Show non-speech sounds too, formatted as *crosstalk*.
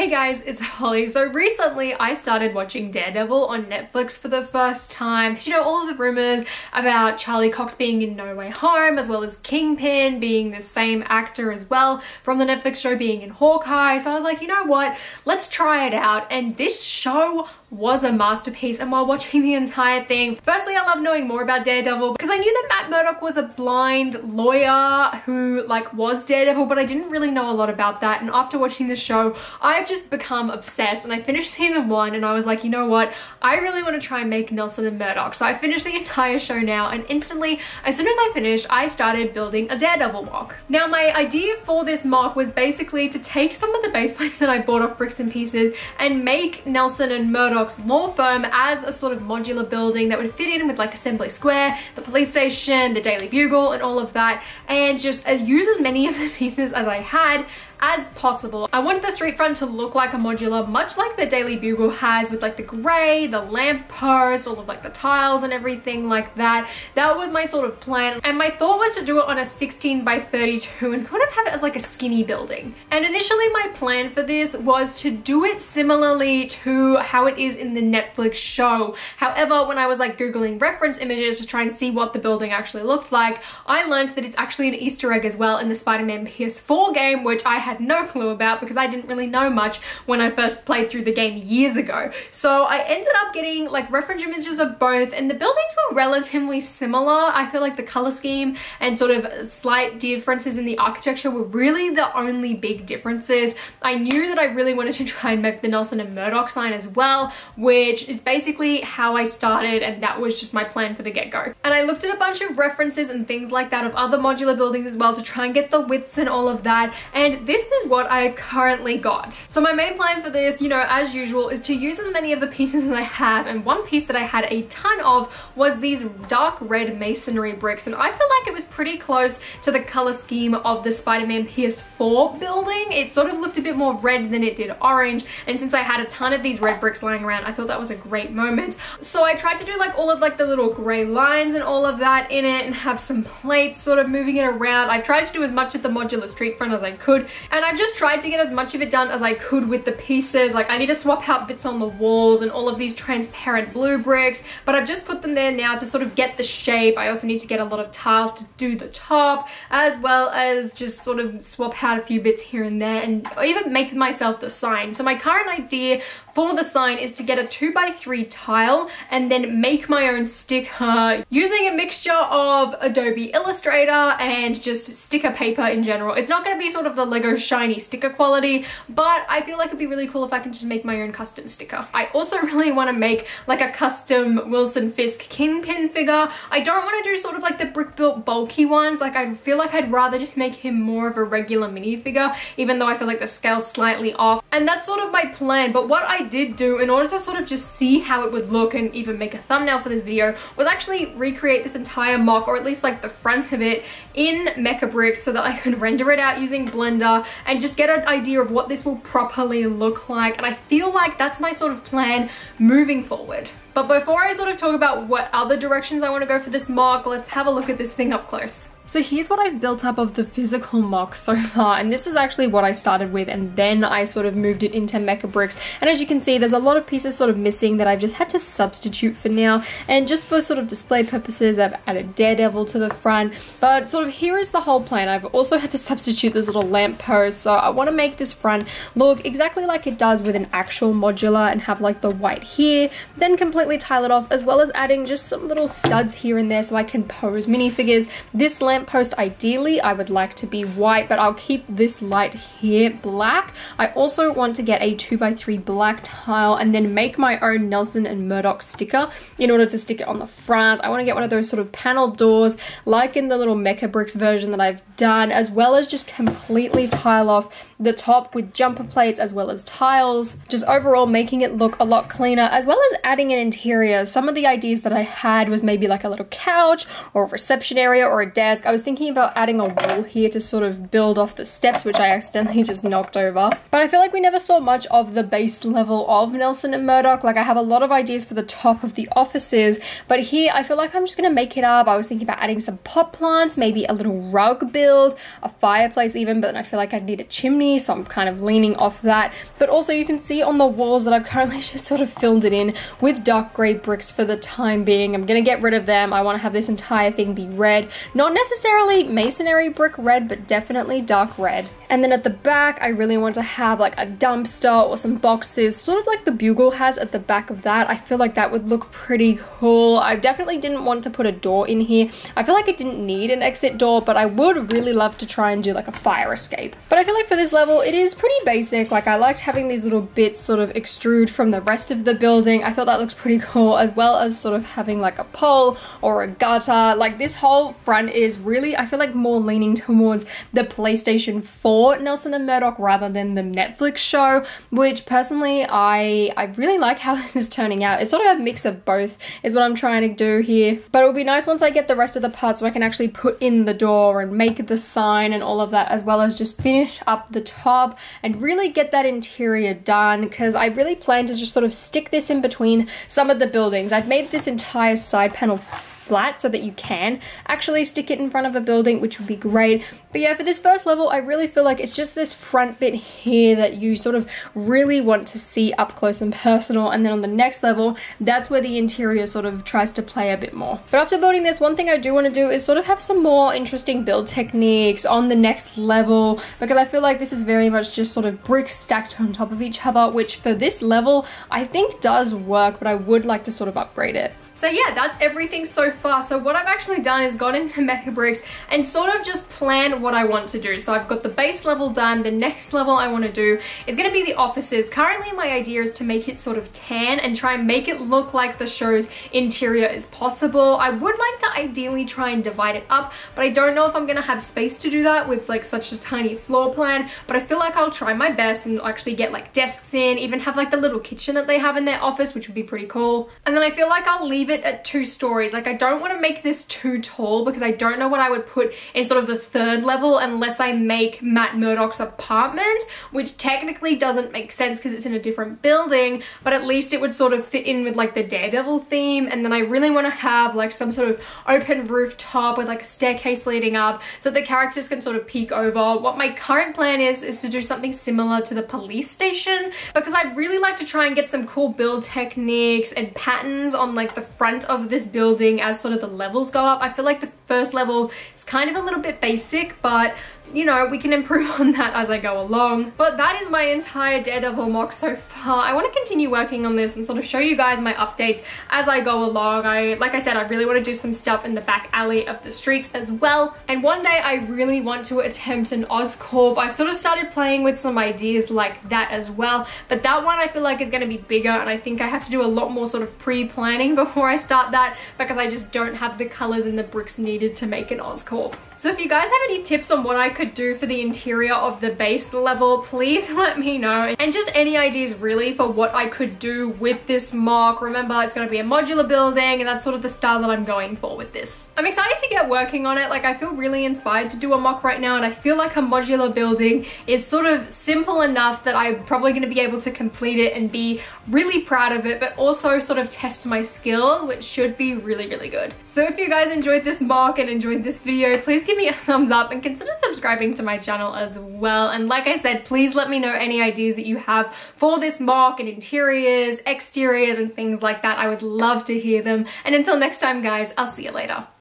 Hey guys, it's Holly. So recently I started watching Daredevil on Netflix for the first time because you know all the rumors about Charlie Cox being in No Way Home as well as Kingpin being the same actor as well from the Netflix show being in Hawkeye. So I was like, you know what? Let's try it out. And this show was a masterpiece and while watching the entire thing, firstly I love knowing more about Daredevil because I knew that Matt Murdock was a blind lawyer who like was Daredevil but I didn't really know a lot about that and after watching the show I've just become obsessed and I finished season one and I was like you know what I really want to try and make Nelson and Murdock. so I finished the entire show now and instantly as soon as I finished I started building a Daredevil MOC. Now my idea for this MOC was basically to take some of the base plates that I bought off Bricks and Pieces and make Nelson and Murdock's law firm as a sort of modular building that would fit in with like Assembly Square, the police station, the Daily Bugle and all of that and just uh, use as many of the *laughs* pieces as I had as possible. I wanted the street front to look like a modular, much like the Daily Bugle has with like the gray, the lamp post, all of like the tiles and everything like that. That was my sort of plan. And my thought was to do it on a 16 by 32 and kind of have it as like a skinny building. And initially my plan for this was to do it similarly to how it is in the Netflix show. However, when I was like Googling reference images, just trying to see what the building actually looked like, I learned that it's actually an Easter egg as well in the Spider-Man PS4 game, which I had had no clue about because I didn't really know much when I first played through the game years ago. So I ended up getting like reference images of both and the buildings were relatively similar. I feel like the color scheme and sort of slight differences in the architecture were really the only big differences. I knew that I really wanted to *laughs* try and make the Nelson and Murdock sign as well, which is basically how I started and that was just my plan for the get-go. And I looked at a bunch of references and things like that of other modular buildings as well to try and get the widths and all of that. And this this is what I've currently got. So my main plan for this, you know, as usual, is to use as many of the pieces as I have. And one piece that I had a ton of was these dark red masonry bricks. And I feel like it was pretty close to the color scheme of the Spider-Man PS4 building. It sort of looked a bit more red than it did orange. And since I had a ton of these red bricks lying around, I thought that was a great moment. So I tried to do like all of like the little gray lines and all of that in it and have some plates sort of moving it around. I tried to do as much of the modular street front as I could and I've just tried to get as much of it done as I could with the pieces. Like I need to swap out bits on the walls and all of these transparent blue bricks, but I've just put them there now to sort of get the shape. I also need to get a lot of tiles to do the top, as well as just sort of swap out a few bits here and there and even make myself the sign. So my current idea for the sign is to get a 2x3 tile and then make my own sticker using a mixture of Adobe Illustrator and just sticker paper in general. It's not going to be sort of the Lego shiny sticker quality, but I feel like it'd be really cool if I can just make my own custom sticker. I also *laughs* really want to make like a custom Wilson Fisk Kingpin figure. I don't want to do sort of like the brick built bulky ones. Like I feel like I'd rather just make him more of a regular minifigure, even though I feel like the scale's slightly off. And that's sort of my plan. But what I did do in order to sort of just see how it would look and even make a thumbnail for this video was actually recreate this entire MOC or at least like the front of it in Mecabricks so that I could *laughs* render it out using Blender and just get an idea of what this will properly look like. And I feel like that's my sort of plan moving forward. But before I sort of talk about what other directions I want to go for this MOC, let's have a look at this thing up close. So here's what I've built up of the physical MOC so *laughs* far, and this is actually what I started with, and then I sort of moved it into Mecabricks. And as you can see, there's a lot of pieces sort of missing that I've just had to substitute for now, and just for sort of display purposes, I've added Daredevil to the front, but sort of here is the whole plan. I've also had to *laughs* substitute this little lamp post, so I want to make this front look exactly like it does with an actual modular and have like the white here, then completely tile it off, as well as adding just some little studs here and there so I can pose minifigures. This lamp lamppost ideally I would like to be white but I'll keep this light here black. I also want to get a 2x3 black tile and then make my own Nelson and Murdock sticker in order to stick it on the front. I want to get one of those sort of panel doors like in the little Mecabricks version that I've done as well as just completely tile off the top with jumper plates as well as tiles just overall making it look a lot cleaner as well as adding an interior, some of the ideas that I had was maybe like a little couch or a reception area or a desk. I was thinking about adding a wall here to sort of build off the steps, which I accidentally *laughs* just knocked over. But I feel like we never saw much of the base level of Nelson and Murdock. Like I have a lot of ideas for the top of the offices, but here I feel like I'm just gonna make it up. I was thinking about adding some pot plants, maybe a little rug build, a fireplace even, but then I feel like I'd need a chimney, so I'm kind of leaning off that. But also you can see on the walls that I've currently *laughs* just sort of filled it in with dark grey bricks for the time being. I'm gonna get rid of them. I wanna have this entire thing be red. Not necessarily masonry brick red, but definitely dark red. And then at the back, I really want to have like a dumpster or some boxes, sort of like the Bugle has at the back of that. I feel like that would look pretty cool. I definitely didn't want to put a door in here. I feel like it didn't need an exit door, but I would really love to try and do like a fire escape. But I feel like for this level, it is pretty basic. Like I liked having these little bits sort of extrude from the rest of the building. I thought that looks pretty cool, as well as sort of having like a pole or a gutter. Like this whole front is really, I feel like more leaning towards the PlayStation 4 Nelson and Murdock rather than the Netflix show, which personally I, I really like how *laughs* this is turning out. It's sort of a mix of both is what I'm trying to do here. But it would be nice once I get the rest of the parts so I can actually put in the door and make the sign and all of that as well as just finish up the top and really get that interior done because I really plan to just sort of stick this in between some of the buildings. I've made this entire side panel flat so that you can actually stick it in front of a building, which would be great. But yeah, for this first level, I really feel like it's just this front bit here that you sort of really want to see up close and personal. And then on the next level, that's where the interior sort of tries to play a bit more. But after building this, one thing I do want to do is sort of have some more interesting build techniques on the next level because I feel like this is very much just sort of bricks stacked on top of each other, which for this level, I think does work, but I would like to sort of upgrade it. So yeah, that's everything so far. So what I've actually done is got into Mecabricks and sort of just plan what I want to do. So I've got the base level done. The next level I want to do is going to be the offices. Currently my idea is to make it sort of tan and try and make it look like the show's interior is possible. I would like to ideally try and divide it up, but I don't know if I'm going to have space to do that with like such a tiny floor plan, but I feel like I'll try my best and actually get like desks in, even have like the little kitchen that they have in their office, which would be pretty cool. And then I feel like I'll leave it at two stories. Like I don't want to make this too tall because I don't know what I would put in sort of the third level unless I make Matt Murdock's apartment, which technically doesn't make sense because it's in a different building, but at least it would sort of fit in with like the Daredevil theme. And then I really want to have like some sort of open rooftop with like a staircase leading up so the characters can sort of peek over. What my current plan is, is to do something similar to the police station because I'd really like to try and get some cool build techniques and patterns on like the front of this building as sort of the levels go up. I feel like the first level is kind of a little bit basic, but you know, we can improve *laughs* on that as I go along. But that is my entire Daredevil MOC so far. I want to continue working on this and sort of show you guys my updates as I go along. I, like I said, I really want to do some stuff in the back alley of the streets as well. And one day I really want to attempt an Oscorp. I've sort of started playing with some ideas like that as well. But that one I feel like is going to be bigger and I think I have to do a lot more sort of pre-planning *laughs* before I start that because I just don't have the colors and the bricks needed to make an Oscorp. So if you guys have any tips on what I could do for the interior of the base level, please *laughs* let me know. And just any ideas really for what I could do with this MOC. Remember, it's going to be a modular building and that's sort of the style that I'm going for with this. I'm excited to get working on it. Like I feel really inspired to do a MOC right now and I feel like a modular building is sort of simple enough that I'm probably going to be able to complete it and be really proud of it, but also sort of test my skills, which should be really, really good. So if you guys enjoyed this MOC and enjoyed this video, please give me a *laughs* thumbs up and consider subscribing to my channel as well. And like I said, please let me know any ideas that you have for this MOC and interiors, exteriors, and things like that. I would love to hear them. And until next time, guys, I'll see you later.